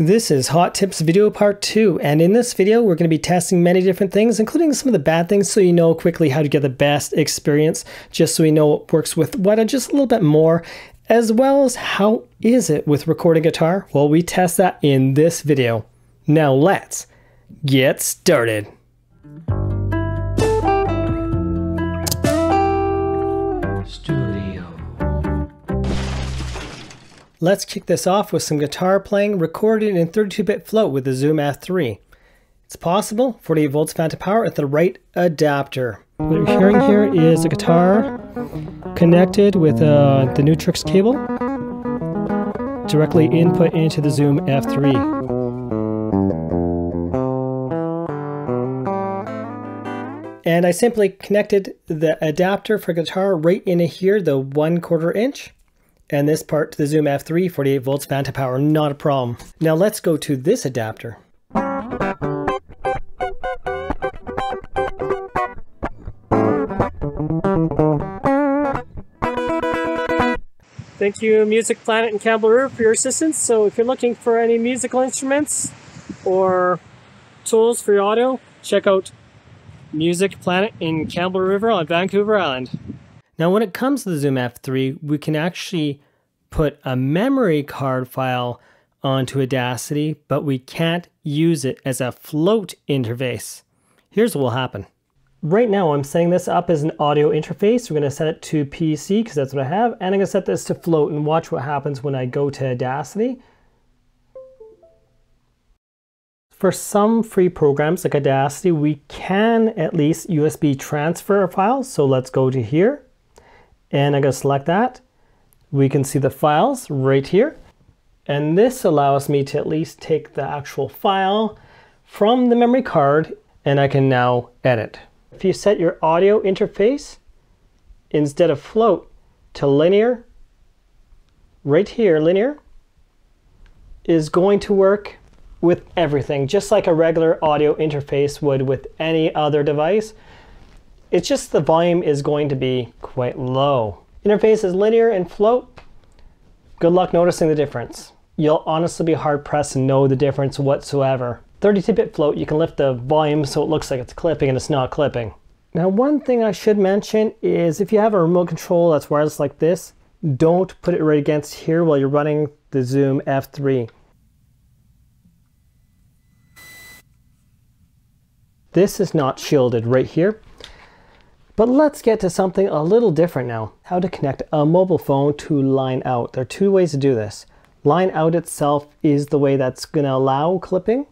This is Hot Tips video part 2 and in this video we're going to be testing many different things including some of the bad things so you know quickly how to get the best experience just so we know what works with what just a little bit more as well as how is it with recording guitar? Well we test that in this video. Now let's get started. Let's kick this off with some guitar playing recorded in 32-bit float with the Zoom F3. It's possible, 48 volts phantom power at the right adapter. What you're hearing here is a guitar connected with uh, the Neutrik cable directly input into the Zoom F3. And I simply connected the adapter for guitar right into here, the one quarter inch and this part to the Zoom F3, 48 volts phantom power, not a problem. Now let's go to this adapter. Thank you Music Planet and Campbell River for your assistance. So if you're looking for any musical instruments or tools for your audio, check out Music Planet in Campbell River on Vancouver Island. Now, when it comes to the Zoom F3, we can actually put a memory card file onto Audacity, but we can't use it as a float interface. Here's what will happen. Right now, I'm setting this up as an audio interface. We're going to set it to PC because that's what I have. And I'm to set this to float and watch what happens when I go to Audacity. For some free programs like Audacity, we can at least USB transfer a file. So let's go to here and I'm to select that. We can see the files right here. And this allows me to at least take the actual file from the memory card and I can now edit. If you set your audio interface instead of float to linear, right here, linear, is going to work with everything, just like a regular audio interface would with any other device. It's just the volume is going to be quite low. Interface is linear and float. Good luck noticing the difference. You'll honestly be hard pressed to know the difference whatsoever. 32-bit float, you can lift the volume so it looks like it's clipping and it's not clipping. Now one thing I should mention is if you have a remote control that's wireless like this, don't put it right against here while you're running the Zoom F3. This is not shielded right here. But let's get to something a little different now. How to connect a mobile phone to line out. There are two ways to do this. Line out itself is the way that's going to allow clipping,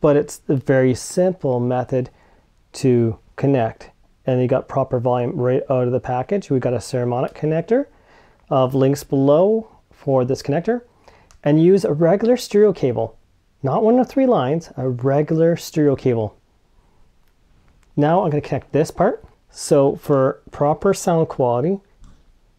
but it's a very simple method to connect. And you got proper volume right out of the package. We've got a Saramonic connector of links below for this connector and use a regular stereo cable, not one of three lines, a regular stereo cable. Now I'm going to connect this part so for proper sound quality,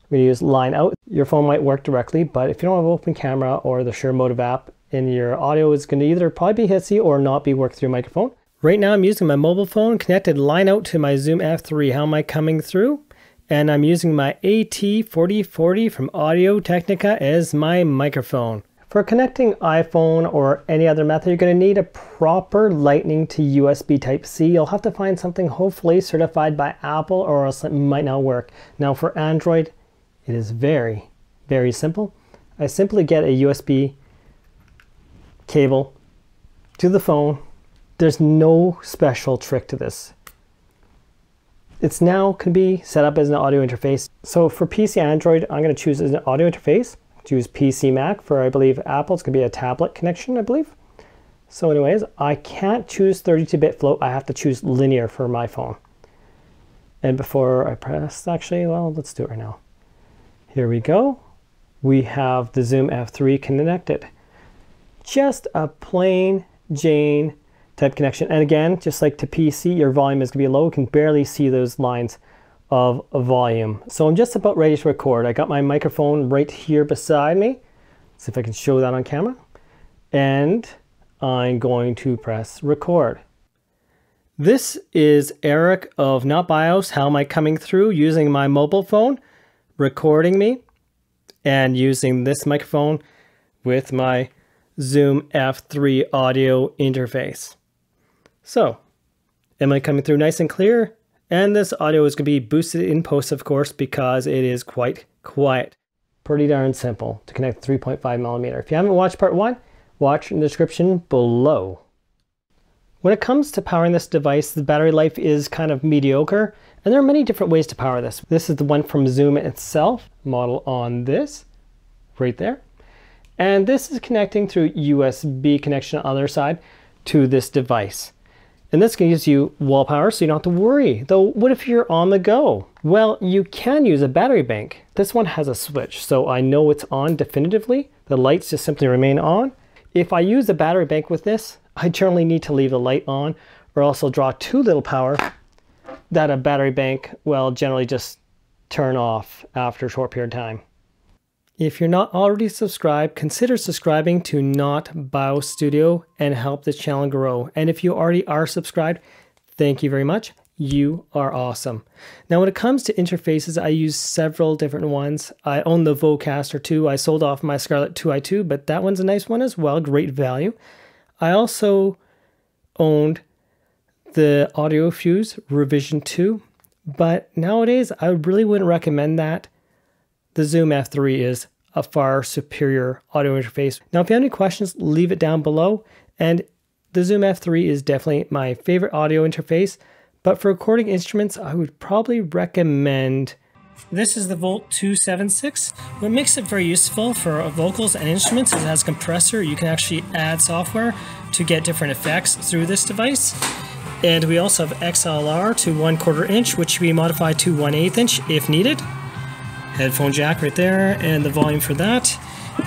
we use line out. Your phone might work directly, but if you don't have open camera or the Shure MOTIV app, and your audio is going to either probably be hissy or not be work through microphone. Right now I'm using my mobile phone connected line out to my Zoom F3. How am I coming through? And I'm using my AT4040 from Audio Technica as my microphone. For connecting iPhone or any other method, you're going to need a proper lightning to USB Type-C. You'll have to find something hopefully certified by Apple or else it might not work. Now for Android, it is very, very simple. I simply get a USB cable to the phone. There's no special trick to this. It's now can be set up as an audio interface. So for PC Android, I'm going to choose as an audio interface use PC Mac for, I believe, Apple. It's going to be a tablet connection, I believe. So anyways, I can't choose 32-bit float. I have to choose linear for my phone. And before I press, actually, well, let's do it right now. Here we go. We have the Zoom F3 connected. Just a plain Jane type connection. And again, just like to PC, your volume is going to be low. You can barely see those lines of volume. So I'm just about ready to record. I got my microphone right here beside me. See if I can show that on camera. And I'm going to press record. This is Eric of Not BIOS. How am I coming through using my mobile phone, recording me, and using this microphone with my Zoom F3 audio interface. So, am I coming through nice and clear? And this audio is going to be boosted in post, of course, because it is quite quiet. Pretty darn simple to connect 3.5 millimeter. If you haven't watched part one, watch in the description below. When it comes to powering this device, the battery life is kind of mediocre, and there are many different ways to power this. This is the one from Zoom itself, model on this, right there. And this is connecting through USB connection on the other side to this device. And this gives you wall power so you don't have to worry. Though, what if you're on the go? Well, you can use a battery bank. This one has a switch, so I know it's on definitively. The lights just simply remain on. If I use a battery bank with this, I generally need to leave the light on or else I'll draw too little power that a battery bank will generally just turn off after a short period of time. If you're not already subscribed, consider subscribing to Not BIOS Studio and help this channel grow. And if you already are subscribed, thank you very much. You are awesome. Now, when it comes to interfaces, I use several different ones. I own the Vocaster 2. I sold off my Scarlett 2i2, but that one's a nice one as well. Great value. I also owned the AudioFuse Revision 2, but nowadays I really wouldn't recommend that the Zoom F3 is a far superior audio interface. Now, if you have any questions, leave it down below. And the Zoom F3 is definitely my favorite audio interface, but for recording instruments, I would probably recommend this is the Volt 276. What makes it very useful for vocals and instruments is it has a compressor. You can actually add software to get different effects through this device. And we also have XLR to 1 quarter inch, which be modified to 1 8 inch if needed headphone jack right there and the volume for that.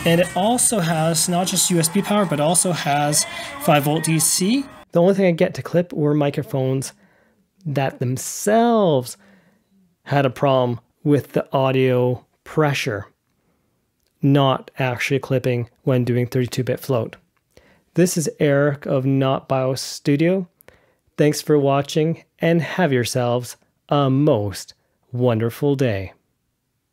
And it also has not just USB power, but also has 5 volt DC. The only thing I get to clip were microphones that themselves had a problem with the audio pressure, not actually clipping when doing 32-bit float. This is Eric of Not BIOS Studio. Thanks for watching and have yourselves a most wonderful day.